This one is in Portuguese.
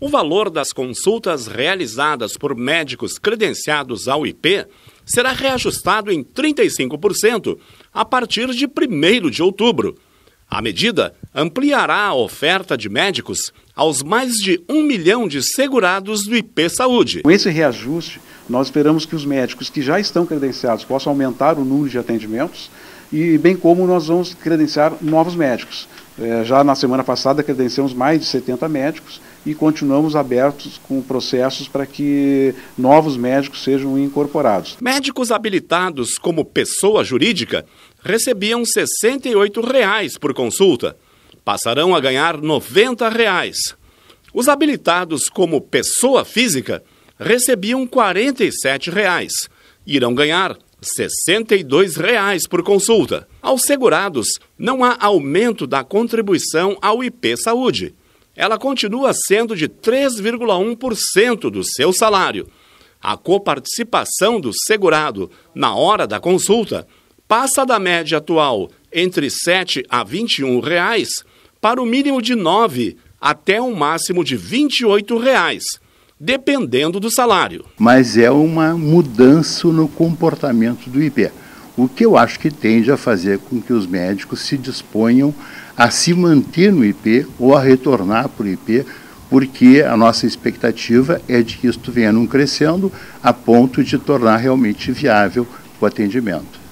O valor das consultas realizadas por médicos credenciados ao IP será reajustado em 35% a partir de 1 de outubro. A medida ampliará a oferta de médicos aos mais de um milhão de segurados do IP Saúde. Com esse reajuste, nós esperamos que os médicos que já estão credenciados possam aumentar o número de atendimentos e bem como nós vamos credenciar novos médicos. É, já na semana passada credenciamos mais de 70 médicos e continuamos abertos com processos para que novos médicos sejam incorporados. Médicos habilitados como pessoa jurídica recebiam 68 reais por consulta. Passarão a ganhar 90 reais. Os habilitados como pessoa física recebiam 47 reais. Irão ganhar 62 reais por consulta. Aos segurados, não há aumento da contribuição ao IP Saúde. Ela continua sendo de 3,1% do seu salário. A coparticipação do segurado na hora da consulta passa da média atual entre 7 a 21 reais para o mínimo de 9 até um máximo de 28 reais, dependendo do salário. Mas é uma mudança no comportamento do IP, o que eu acho que tende a fazer com que os médicos se disponham a se manter no IP ou a retornar para o IP, porque a nossa expectativa é de que isto venha num crescendo a ponto de tornar realmente viável o atendimento.